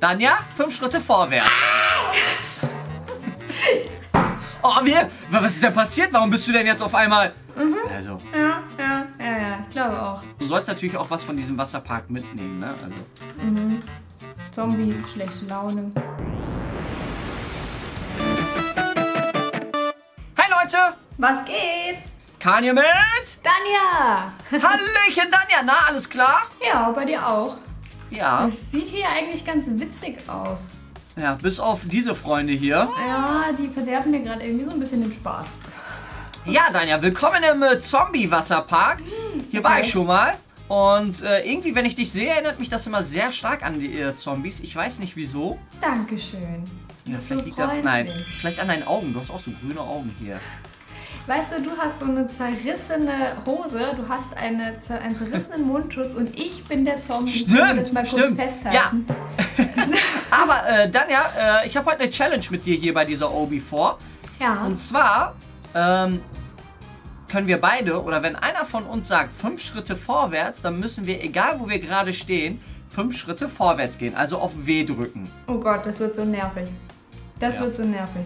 Danja, fünf Schritte vorwärts. Oh, wir, was ist denn passiert? Warum bist du denn jetzt auf einmal... Also, Ja, ja, ja, ja, ich glaube auch. du sollst natürlich auch was von diesem Wasserpark mitnehmen, ne? Also, Mhm. Zombies, schlechte Laune. Hi Leute, Was geht? Kanye mit... Danja! Hallöchen Danja, na, alles klar? Ja, bei dir auch. Ja, Das sieht hier eigentlich ganz witzig aus. ja, bis auf diese Freunde hier. Ja, die verderben mir gerade irgendwie so ein bisschen den Spaß. Ja, Danja, willkommen im äh, Zombie-Wasserpark. Hier war okay. ich schon mal. Und äh, irgendwie, wenn ich dich sehe, erinnert mich das immer sehr stark an die äh, Zombies. Ich weiß nicht wieso. Dankeschön. Ja, vielleicht so liegt das. Nein, vielleicht an deinen Augen. Du hast auch so grüne Augen hier. Weißt du, du hast so eine zerrissene Hose, du hast eine, einen zerrissenen Mundschutz und ich bin der Zombie. Stimmt, das mal stimmt. kurz festhalten? Aber äh, Danja, äh, ich habe heute eine Challenge mit dir hier bei dieser Obi vor. Ja. Und zwar ähm, können wir beide, oder wenn einer von uns sagt, fünf Schritte vorwärts, dann müssen wir, egal wo wir gerade stehen, fünf Schritte vorwärts gehen. Also auf W drücken. Oh Gott, das wird so nervig. Das Ja. wird so nervig.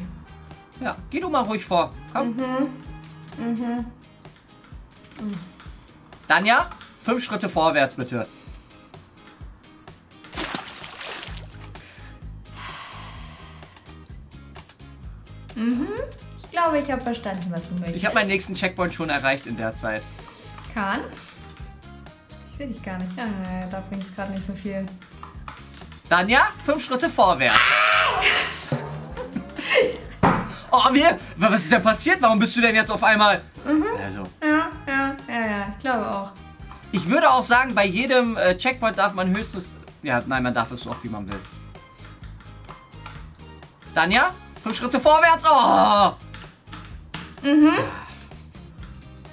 Ja, geh du mal ruhig vor. Komm. Mhm. Danja, fünf Schritte vorwärts bitte. Mhm. Ich glaube, ich habe verstanden, was du möchtest. Ich habe meinen nächsten Checkpoint schon erreicht in der Zeit. Kahn? Ich sehe dich gar nicht. Ja, ja, da bringt es gerade nicht so viel. Danja, fünf Schritte vorwärts. Oh, wir, was ist denn passiert? Warum bist du denn jetzt auf einmal... Also, Ja, ja, ja, ja. Ich glaube auch. ich würde auch sagen, bei jedem äh, Checkpoint darf man höchstens... Ja, nein, man darf es so oft, wie man will. Danja, fünf Schritte vorwärts. Oh, Mhm.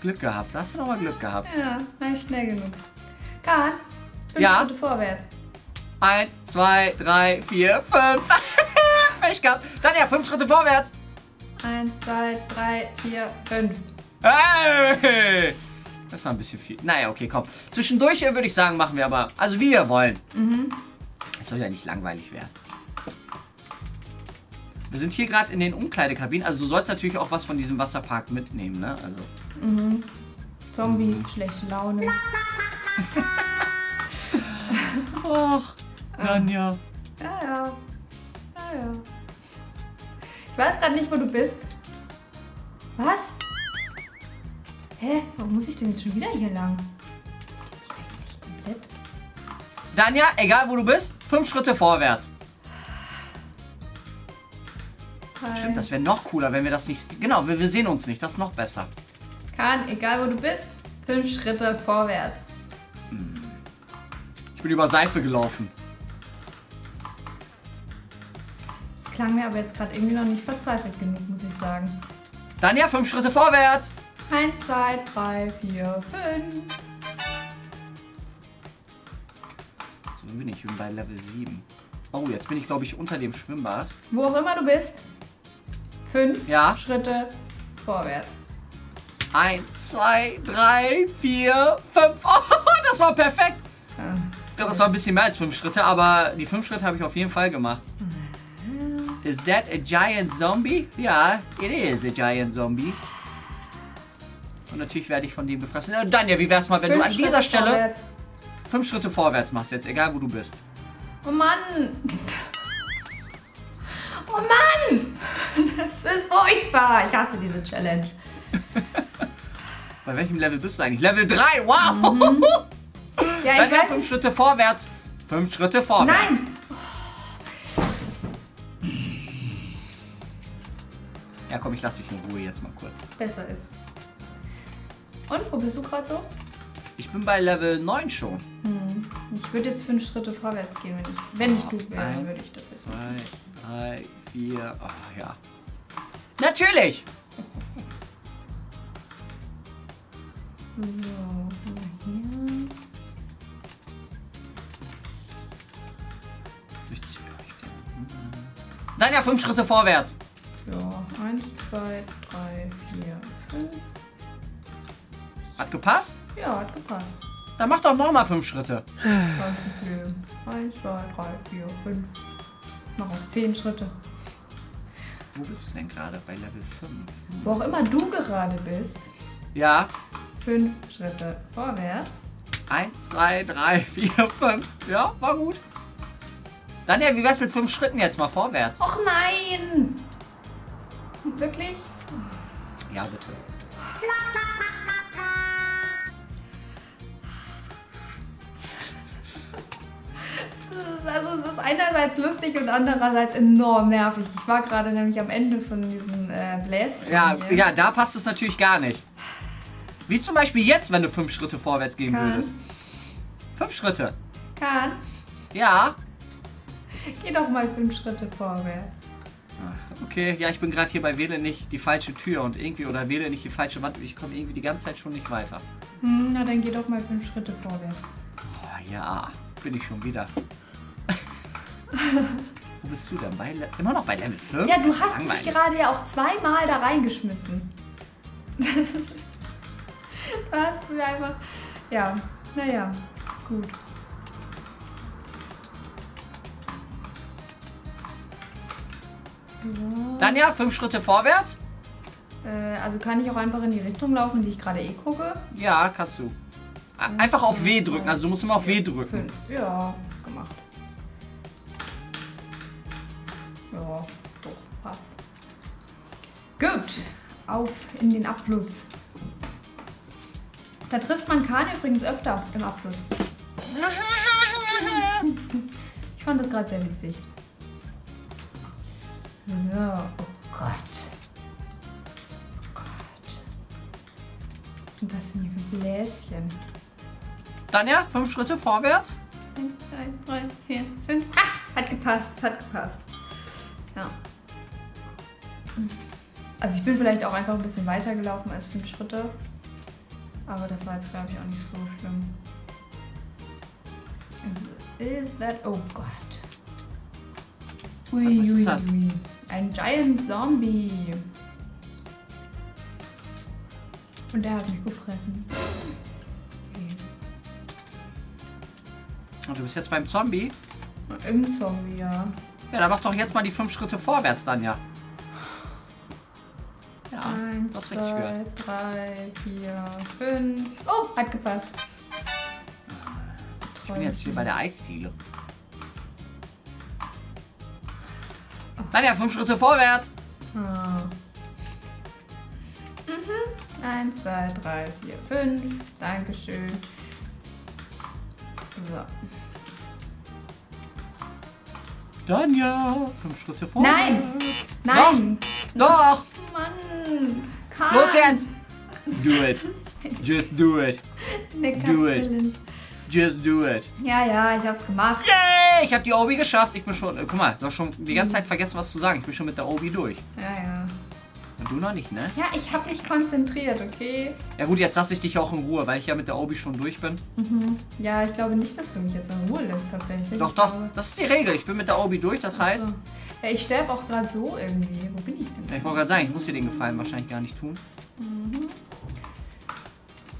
Glück gehabt. Da hast du nochmal Glück gehabt. Ja, war ich schnell genug. Kahn, fünf Ja? Schritte vorwärts. Eins, zwei, drei, vier, fünf. Pech gehabt. Danja, fünf Schritte vorwärts. Eins, zwei, drei, vier, fünf. Hey! Das war ein bisschen viel. Naja, okay, komm. Zwischendurch äh, würde ich sagen, machen wir aber, also wie wir wollen. Mhm. Es soll ja nicht langweilig werden. Wir sind hier gerade in den Umkleidekabinen. Also du sollst natürlich auch was von diesem Wasserpark mitnehmen, ne? Also. Mhm. Zombies, schlechte Laune. Och, Anja. Ja, ja. Ja, ja. Ich weiß gerade nicht, wo du bist. Was? Hä? Warum muss ich denn jetzt schon wieder hier lang? Komplett. Danja, egal wo du bist, fünf Schritte vorwärts. Stimmt, das wäre noch cooler, wenn wir das nicht. Genau, wir, wir sehen uns nicht. Das ist noch besser. Kahn, egal wo du bist, fünf Schritte vorwärts. Ich bin über Seife gelaufen. Klang mir aber jetzt gerade irgendwie noch nicht verzweifelt genug, muss ich sagen. Danja, fünf Schritte vorwärts. Eins, zwei, drei, vier, fünf. So bin ich. Ich bin bei Level 7. Oh, jetzt bin ich, glaube ich, unter dem Schwimmbad. Wo auch immer du bist, fünf Ja. Schritte vorwärts. Eins, zwei, drei, vier, fünf. Oh, das war perfekt. Ah. Ich glaube, das war ein bisschen mehr als fünf Schritte, aber die fünf Schritte habe ich auf jeden Fall gemacht. Is that a giant zombie? Ja, it is a giant zombie. Und natürlich werde ich von dem gefressen. Äh, Danja, wie wär's mal, wenn Fünf du an dieser Schritte Stelle Vorwärts. fünf Schritte vorwärts machst, jetzt egal wo du bist. Oh Mann! Oh Mann! Das ist furchtbar. Ich hasse diese Challenge. Bei welchem Level bist du eigentlich? Level 3, wow! Mhm. Ja, ich Danja, weiß fünf. Schritte vorwärts. Fünf Schritte vorwärts. Nein! Ja, komm, ich lass dich in Ruhe jetzt mal kurz. Besser ist. Und, wo bist du gerade so? Ich bin bei Level 9 schon. Hm. Ich würde jetzt fünf Schritte vorwärts gehen, wenn ich, wenn ich du wäre, Eins, würde ich das jetzt machen. zwei, drei, vier. Oh, ja. Natürlich! So, hier. Durchziehen. Dann ja, fünf Schritte vorwärts. Ja, eins, zwei, drei, vier, fünf. Hat gepasst? Ja, hat gepasst. Dann mach doch nochmal fünf Schritte. Kein Problem. Eins, zwei, drei, vier, fünf. mach auch 10 Schritte. Wo bist du denn gerade? Bei Level 5? Wo auch immer du gerade bist, Ja. 5 Schritte vorwärts. 1, 2, 3, 4, 5. Ja, war gut. Daniel, wie wär's mit 5 Schritten jetzt mal vorwärts? Och nein! Wirklich? Ja, bitte. Also es ist einerseits lustig und andererseits enorm nervig. Ich war gerade nämlich am Ende von diesen äh, Bläschen. Ja, hier. ja, da passt es natürlich gar nicht. Wie zum Beispiel jetzt, wenn du 5 Schritte vorwärts gehen Kann. würdest. 5 Schritte. Kann. Ja. Geh doch mal fünf Schritte vorwärts. Okay, ja, ich bin gerade hier bei Wähle nicht die falsche Tür und irgendwie, oder wähle nicht die falsche Wand. Ich komme irgendwie die ganze Zeit schon nicht weiter. Hm, na dann geh doch mal fünf Schritte vorwärts. Oh, ja, bin ich schon wieder. Wo bist du denn? Bei Le immer noch bei Level 5? Ja, du hast mich langweilig. gerade ja auch zweimal da reingeschmissen. du hast mir einfach. Ja, naja, gut. So. Dann ja, 5 Schritte vorwärts? Äh, also kann ich auch einfach in die Richtung laufen, die ich gerade eh gucke. Ja, kannst du. Einfach auf W drücken, also du musst immer auf W drücken. Fünf. Ja, gemacht. Ja, doch, passt. Gut, auf in den Abfluss. Da trifft man Kahn übrigens öfter im Abfluss. Ich fand das gerade sehr witzig. So, oh Gott. Oh Gott. Was sind das denn hier für Bläschen? Dann ja, 5 Schritte vorwärts. 1, 2, 3, 4, 5. Ah, hat gepasst, hat gepasst. Ja. Also ich bin vielleicht auch einfach ein bisschen weiter gelaufen als fünf Schritte. Aber das war jetzt, glaube ich, auch nicht so schlimm. Is that... Oh Gott. Ui, Was ist ui, das? ui. Ein Giant Zombie. Und der hat mich gefressen. Okay. Und du bist jetzt beim Zombie. Im Zombie, ja. Ja, dann mach doch jetzt mal die 5 Schritte vorwärts dann ja. Ja, Eins, du hast richtig gehört. zwei, drei, vier, fünf. Oh, hat gepasst. Ich bin jetzt hier bei der Eisziele. Dann ja, 5 Schritte vorwärts. Ah. Mhm. Eins, zwei, drei, vier, fünf. Dankeschön. So. Dann ja, 5 Schritte vorwärts. Nein! Nein! Doch! Mann! Karl. Los jetzt! Do it. Just do it. Eine Do it. Just do it. Ja, ja, ich hab's gemacht. Yay! Ich habe die Obi geschafft. Ich bin schon. Äh, guck mal, du hast schon die ganze Zeit vergessen, was zu sagen. Ich bin schon mit der Obi durch. Ja, ja. Und du noch nicht, ne? Ja, ich hab mich konzentriert, okay? Ja gut, jetzt lasse ich dich auch in Ruhe, weil ich ja mit der Obi schon durch bin. Mhm. Ja, ich glaube nicht, dass du mich jetzt in Ruhe lässt, tatsächlich. Doch, Ich doch. glaube- Das ist die Regel. Ich bin mit der Obi durch. Das heißt, So. Ja, ich sterbe auch gerade so irgendwie. Wo bin ich denn? Ja, ich wollte gerade sagen, ich muss dir den Gefallen wahrscheinlich gar nicht tun. Mhm.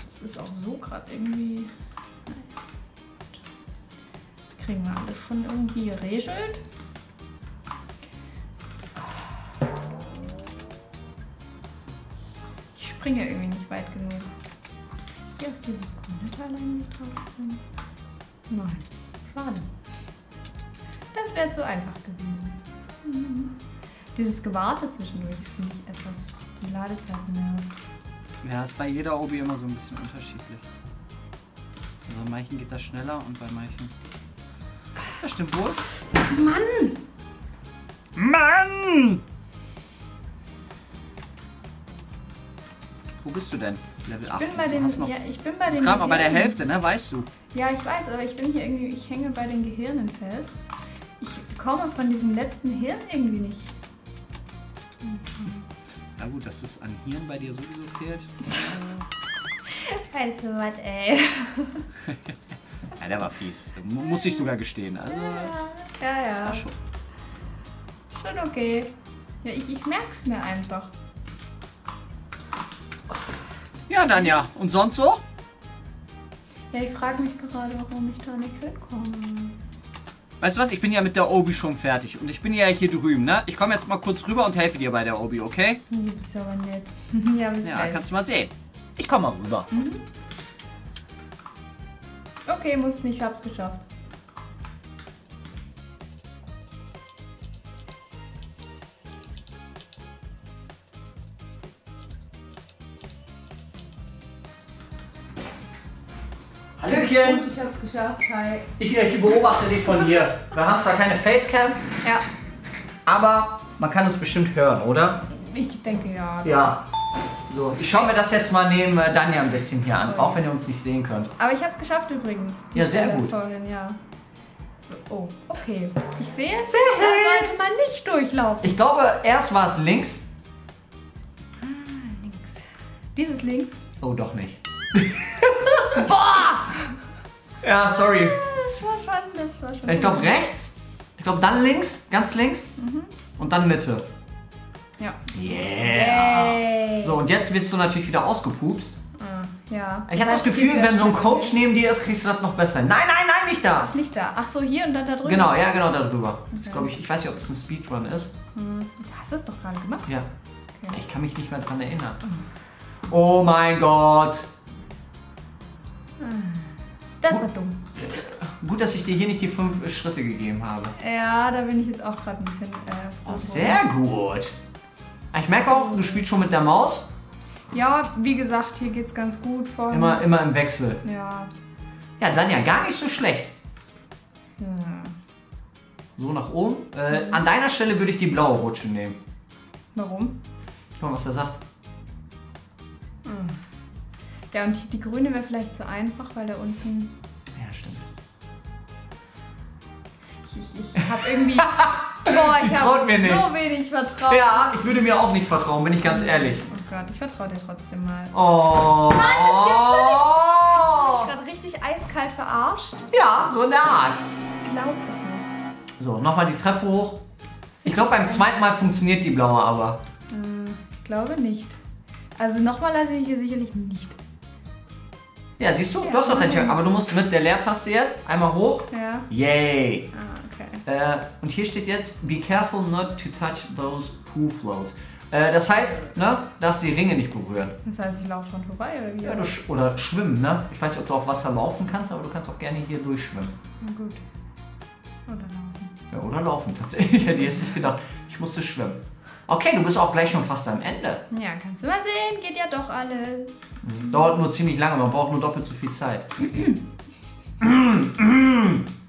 Das ist auch so gerade irgendwie. Kriegen wir alles schon irgendwie geregelt? Ich springe irgendwie nicht weit genug. Hier auf dieses grüne Teil eigentlich drauf. kommen? Nein, schade. Das wäre zu einfach gewesen. Mhm. Dieses Gewarte zwischendurch finde ich etwas. Die Ladezeit nervt. Ja, ist bei jeder Obi immer so ein bisschen unterschiedlich. Also bei manchen geht das schneller und bei manchen. Das stimmt wohl. Mann! Mann! Wo bist du denn? Level 8. Ich bin bei Du den. noch, Ja, ich bin bei den. gerade mal bei der. Hälfte, ne? Weißt du. Ja, ich weiß, aber ich bin hier irgendwie. Ich hänge bei den Gehirnen fest. Ich komme von diesem letzten Hirn irgendwie nicht. Na gut, dass es an Hirn bei dir sowieso fehlt. Weißt du was, ey? Ja, der war fies. Mu- Muss ich sogar gestehen. Also, Ja, ja. war schon. Schon okay. Ja, ich, ich merk's mir einfach. Ja, dann ja. Und sonst so? Ja, ich frage mich gerade, warum ich da nicht hinkomme. Weißt du was, ich bin ja mit der Obi schon fertig und ich bin ja hier drüben, ne? Ich komme jetzt mal kurz rüber und helfe dir bei der Obi, okay? Du bist ja aber nett. ja, bis Ja, gleich. kannst du mal sehen. Ich komme mal rüber. Okay, musst nicht, ich hab's geschafft. Hallöchen! Und ich hab's geschafft, hi. Ich, ich beobachte dich von hier. Wir haben zwar keine Facecam, Ja, aber man kann uns bestimmt hören, oder? ich denke ja. Ja. So, ich schaue mir das jetzt mal neben äh, Danja ein bisschen hier an, auch wenn ihr uns nicht sehen könnt. Aber ich hab's geschafft übrigens. die Ja, sehr Stelle gut. Vorhin, ja. So, oh, okay. Ich sehe, da sollte man nicht durchlaufen. Ich glaube, erst war es links. Links. Dieses links. Oh, doch nicht. Boah! Ja, sorry. Das war schon, das war schon. Ich glaube rechts. Ich glaube dann links, ganz links. Und dann Mitte. Ja. Yeah. Yay. So, und jetzt wirst du natürlich wieder ausgepupst. Ah, ja. Ich habe das Gefühl, wenn so ein Coach neben dir ist, kriegst du das noch besser. Nein, nein, nein, nicht da. Ach, nicht da. Ach so, hier und dann da drüben. Genau, ja, genau darüber. Das glaube ich, ich weiß nicht, ob es ein Speedrun ist. Hm. Du hast es doch gerade gemacht. Ja. Okay. Ich kann mich nicht mehr dran erinnern. Oh mein Gott. Das war dumm. Gut, dass ich dir hier nicht die fünf Schritte gegeben habe. Ja, da bin ich jetzt auch gerade ein bisschen äh, froh Oh, sehr gut. Ich merke auch, du spielst schon mit der Maus. Ja, wie gesagt, hier geht's ganz gut vorhin. Immer, immer im Wechsel. Ja. Ja, dann ja gar nicht so schlecht. Hm. So nach oben. Äh, an deiner Stelle würde ich die blaue Rutsche nehmen. Warum? Guck mal, was er sagt. Ja, und die grüne wäre vielleicht zu einfach, weil da unten. Ja, stimmt. Ich, ich, ich habe irgendwie. Boah, Sie ich traut mir nicht. so wenig Vertrauen. Ja, ich würde mir auch nicht vertrauen, bin ich ganz ehrlich. Oh Gott, ich vertraue dir trotzdem mal. Oh. Ich bin gerade richtig eiskalt verarscht. Ja, so in der Art. Glaub es nicht. So, nochmal die Treppe hoch. Ich glaube, beim zweiten Mal funktioniert die blaue aber. Hm, ich glaube nicht. Also nochmal lasse ich hier sicherlich nicht. Ja, siehst du, Ja. du hast doch dein Check. Aber du musst mit der Leertaste jetzt einmal hoch. Ja. Yay. Ah, okay. Äh, und hier steht jetzt, be careful not to touch those poo floats. Äh, das heißt, ne, darfst die Ringe nicht berühren. Das heißt, ich laufe dran vorbei oder wie? Ja, du sch oder schwimmen, ne? Ich weiß nicht, ob du auf Wasser laufen kannst, aber du kannst auch gerne hier durchschwimmen. Na gut. Oder laufen. Ja, oder laufen tatsächlich. Hätte ich jetzt nicht gedacht. Ich musste schwimmen. Okay, du bist auch gleich schon fast am Ende. Ja, kannst du mal sehen, geht ja doch alles. Dauert nur ziemlich lange, man braucht nur doppelt so viel Zeit.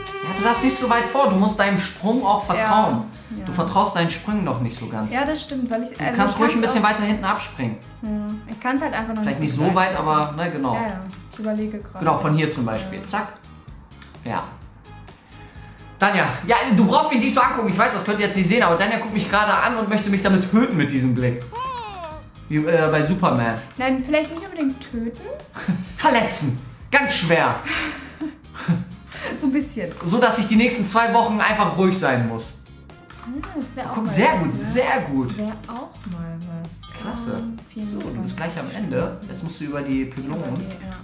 Ja, du darfst nicht so weit vor, du musst deinem Sprung auch vertrauen. Ja, ja. Du vertraust deinen Sprüngen noch nicht so ganz. Ja, das stimmt, weil ich. du kannst ruhig ein bisschen weiter hinten abspringen. Hm, ich kann es halt einfach noch Vielleicht nicht nicht so weit, aber ne, genau. Ja, ja. Ich überlege gerade. Genau, von hier zum Beispiel. Zack. Ja. Danja, ja, du brauchst mich nicht so angucken. Ich weiß, das könnt ihr jetzt nicht sehen, aber Danja guckt mich gerade an und möchte mich damit töten mit diesem Blick. Wie äh, bei Superman. Nein, vielleicht nicht unbedingt töten. Verletzen. Ganz schwer. So ein bisschen. So, dass ich die nächsten zwei Wochen einfach ruhig sein muss. Das wäre auch Guck, sehr was, gut, ne? sehr gut. Das wäre auch mal was. Klasse. Ähm, So, du 24. bist gleich am Ende. Jetzt musst du über die Pylonen. ja.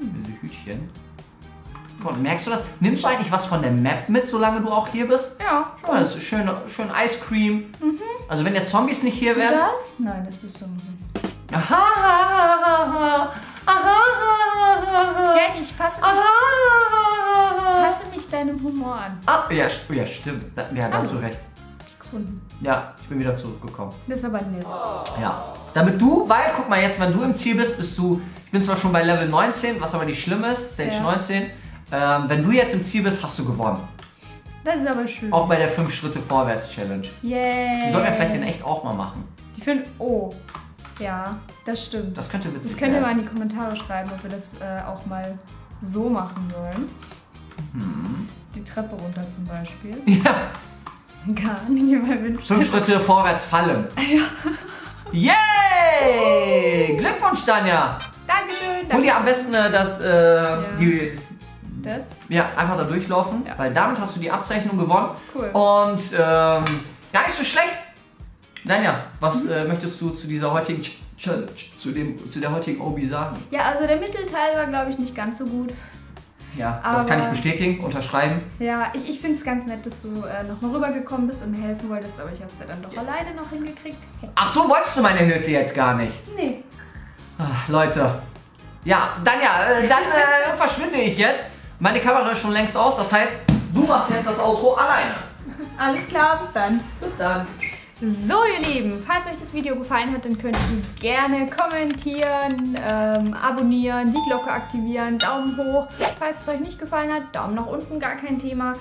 Diese Hütchen. Mal, merkst du das? Nimmst du eigentlich was von der Map mit, solange du auch hier bist? Ja, mal, das ist schön, schön Ice Cream. Also wenn der Zombies nicht hier wären. das? Nein, das bist du nicht. Aha, aha, Ja, ich passe mich, aha, passe mich deinem Humor an. ah, ja, st- ja, stimmt. Da, ja, da hast du recht. Gefunden. Ja, ich bin wieder zurückgekommen. Das ist aber nett. Ja. Damit du, weil, guck mal jetzt, wenn du im Ziel bist, bist du, ich bin zwar schon bei Level 19, was aber nicht schlimm ist, Stage Ja. 19. Ähm, wenn du jetzt im Ziel bist, hast du gewonnen. Das ist aber schön. Auch bei der 5 Schritte vorwärts Challenge. Yay. Die sollten wir vielleicht in echt auch mal machen. Die finden. Oh. Ja, das stimmt. Das könnte witzig Das könnt ihr mal in die Kommentare schreiben, ob wir das äh, auch mal so machen wollen. Mhm. Die Treppe runter zum Beispiel. Ja, Gar nicht, weil wir fünf Schritte vorwärts fallen. Yay! Glückwunsch, Danja! Dankeschön. Hol Danke. dir am besten äh, das, äh, die, Das? ja, einfach da durchlaufen, Ja. weil damit hast du die Abzeichnung gewonnen. Cool. Und ähm, gar nicht so schlecht. Danja, was äh, möchtest du zu dieser heutigen Ch zu, dem, zu der heutigen Obi sagen? Ja, also der Mittelteil war, glaube ich, nicht ganz so gut. Ja, das Aber- kann ich bestätigen, unterschreiben. Ja, ich, ich finde es ganz nett, dass du äh, nochmal rübergekommen bist und mir helfen wolltest, aber ich habe es ja dann doch alleine noch hingekriegt. Hey. Ach so, wolltest du meine Hilfe jetzt gar nicht? Nee. Ach, Leute. Ja, dann ja, äh, dann äh, verschwinde ich jetzt. Meine Kamera ist schon längst aus, das heißt, du machst jetzt das Outro alleine. Alles klar, bis dann. Bis dann. So, ihr Lieben, falls euch das Video gefallen hat, dann könnt ihr gerne kommentieren, ähm, abonnieren, die Glocke aktivieren, Daumen hoch. Falls es euch nicht gefallen hat, Daumen nach unten, gar kein Thema.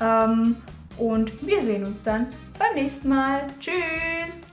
Ähm, und wir sehen uns dann beim nächsten Mal. Tschüss!